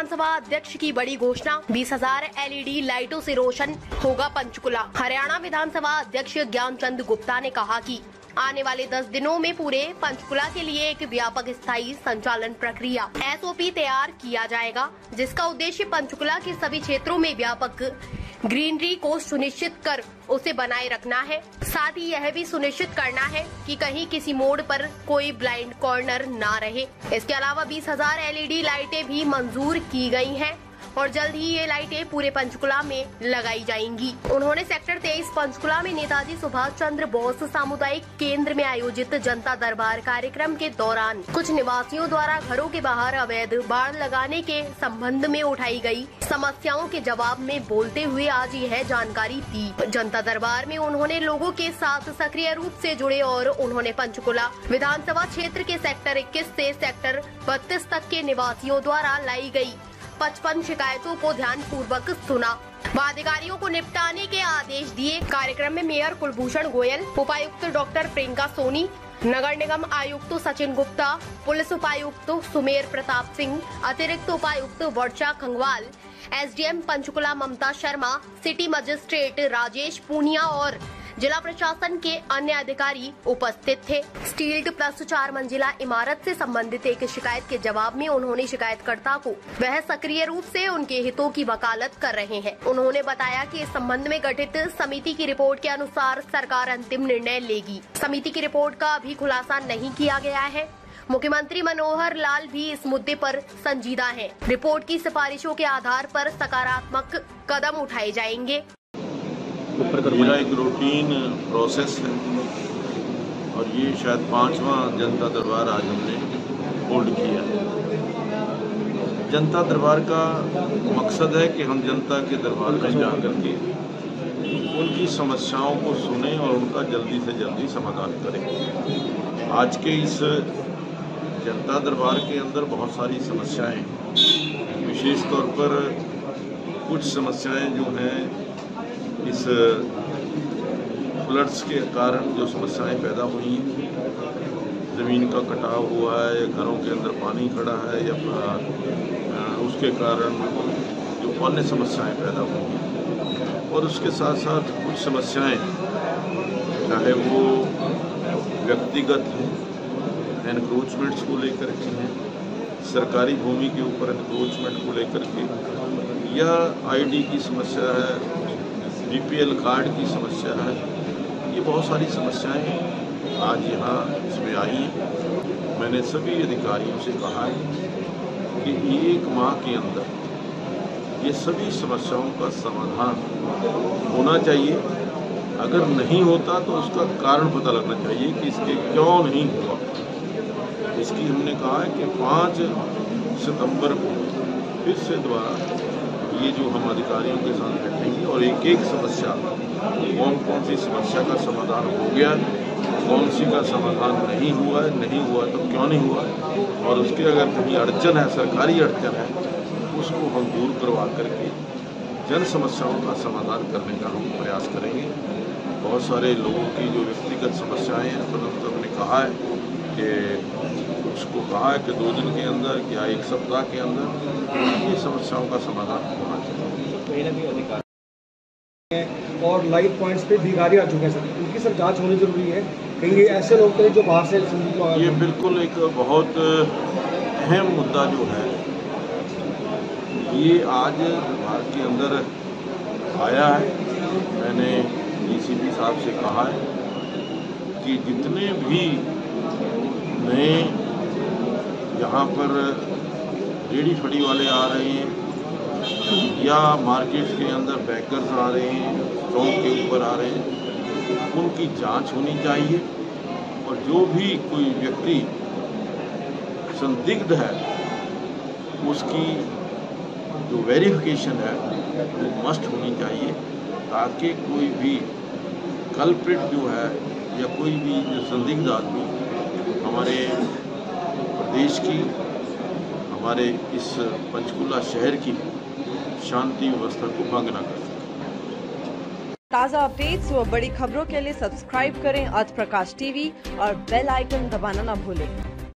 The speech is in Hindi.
विधानसभा अध्यक्ष की बड़ी घोषणा। बीस हज़ार एलईडी लाइटों से रोशन होगा पंचकुला। हरियाणा विधानसभा अध्यक्ष ज्ञान चंद गुप्ता ने कहा कि आने वाले 10 दिनों में पूरे पंचकुला के लिए एक व्यापक स्थायी संचालन प्रक्रिया एसओपी तैयार किया जाएगा, जिसका उद्देश्य पंचकुला के सभी क्षेत्रों में व्यापक ग्रीनरी को सुनिश्चित कर उसे बनाए रखना है। साथ ही यह भी सुनिश्चित करना है कि कहीं किसी मोड़ पर कोई ब्लाइंड कॉर्नर ना रहे। इसके अलावा बीस हज़ार एलईडी लाइटें भी मंजूर की गई हैं। और जल्द ही ये लाइटें पूरे पंचकुला में लगाई जाएँगी। उन्होंने सेक्टर तेईस पंचकुला में नेताजी सुभाष चंद्र बोस सामुदायिक केंद्र में आयोजित जनता दरबार कार्यक्रम के दौरान कुछ निवासियों द्वारा घरों के बाहर अवैध बाढ़ लगाने के संबंध में उठाई गई समस्याओं के जवाब में बोलते हुए आज यह जानकारी दी। जनता दरबार में उन्होंने लोगों के साथ सक्रिय रूप से जुड़े और उन्होंने पंचकुला विधानसभा क्षेत्र के सेक्टर 21 से सेक्टर 32 तक के निवासियों द्वारा लाई गई पचपन शिकायतों को ध्यान पूर्वक सुना। अधिकारियों को निपटाने के आदेश दिए। कार्यक्रम में मेयर कुलभूषण गोयल, उपायुक्त डॉक्टर प्रियंका सोनी, नगर निगम आयुक्त सचिन गुप्ता, पुलिस उपायुक्त सुमेर प्रताप सिंह, अतिरिक्त उपायुक्त Varsha Khangwal, SDM Panchkula Mamta Sharma, city magistrate Rajesh Poonia और जिला प्रशासन के अन्य अधिकारी उपस्थित थे। स्टील्ड प्लस चार मंजिला इमारत से संबंधित एक शिकायत के जवाब में उन्होंने शिकायतकर्ता को वह सक्रिय रूप से उनके हितों की वकालत कर रहे हैं। उन्होंने बताया कि इस संबंध में गठित समिति की रिपोर्ट के अनुसार सरकार अंतिम निर्णय लेगी। समिति की रिपोर्ट का अभी खुलासा नहीं किया गया है। मुख्यमंत्री मनोहर लाल भी इस मुद्दे पर संजीदा हैं। रिपोर्ट की सिफारिशों के आधार पर सकारात्मक कदम उठाए जाएँगे। मेरा एक रूटीन प्रोसेस है। और ये शायद पांचवा जनता दरबार आज हमने होल्ड किया जनता दरबार का मकसद है कि हम जनता के दरबार में जा करके उनकी समस्याओं को सुने और उनका जल्दी से जल्दी समाधान करें। आज के इस जनता दरबार के अंदर बहुत सारी समस्याएँ विशेष तौर पर कुछ समस्याएँ जो हैं इस फ्लड्स के कारण जो समस्याएँ पैदा हुई ज़मीन का कटाव हुआ है, या घरों के अंदर पानी खड़ा है, या उसके कारण जो अन्य समस्याएँ पैदा हुई और उसके साथ साथ कुछ समस्याएँ, चाहे वो व्यक्तिगत हैं एनक्रोचमेंट्स को लेकर के हैं, सरकारी भूमि के ऊपर एनक्रोचमेंट को लेकर के, या आईडी की समस्या है बीपीएल कार्ड की समस्या है। ये बहुत सारी समस्याएँ आज यहाँ इसमें आई। हैं मैंने सभी अधिकारियों से कहा है कि एक माह के अंदर ये सभी समस्याओं का समाधान होना चाहिए। अगर नहीं होता तो उसका कारण पता लगना चाहिए कि इसके क्यों नहीं हुआ। इसकी हमने कहा है कि पाँच सितंबर को फिर से दोबारा ये जो हम अधिकारियों के साथ बैठेंगे और एक एक समस्या, कौन कौन सी समस्या का समाधान हो गया, कौन सी का समाधान नहीं हुआ है नहीं हुआ तो क्यों नहीं हुआ? है और उसके अगर कहीं अड़चन है, सरकारी अड़चन है, उसको हम दूर करवा करके जन समस्याओं का समाधान करने का हम प्रयास करेंगे। बहुत सारे लोगों की जो व्यक्तिगत समस्याएँ हैं परंतु हमने कहा है कि कहा है कि दो दिन के अंदर या एक सप्ताह के अंदर ये समस्याओं का समाधान होना चाहिए। और लाइट पॉइंट्स पे भिखारी आ चुके हैं सर। उनकी सर जाँच होनी ज़रूरी है। कहीं ऐसे लोग थे जो बाहर से ये बिल्कुल एक बहुत अहम मुद्दा जो है ये आज भारत के अंदर आया है। मैंने डीसीपी साहब से कहा है कि जितने भी नए यहाँ पर रेडी फड़ी वाले आ रहे हैं या मार्केट के अंदर बैकर्स आ रहे हैं, चौक के ऊपर आ रहे हैं, उनकी जाँच होनी चाहिए। और जो भी कोई व्यक्ति संदिग्ध है, उसकी जो वेरिफिकेशन है, वो मस्ट होनी चाहिए, ताकि कोई भी कल्प्रिट जो है या कोई भी जो संदिग्ध आदमी हमारे प्रदेश की, हमारे इस पंचकुला शहर की शांति व्यवस्था को भंग न कर ताज़ा अपडेट्स और बड़ी खबरों के लिए सब्सक्राइब करें आज प्रकाश टीवी और बेल आइकन दबाना न भूलें।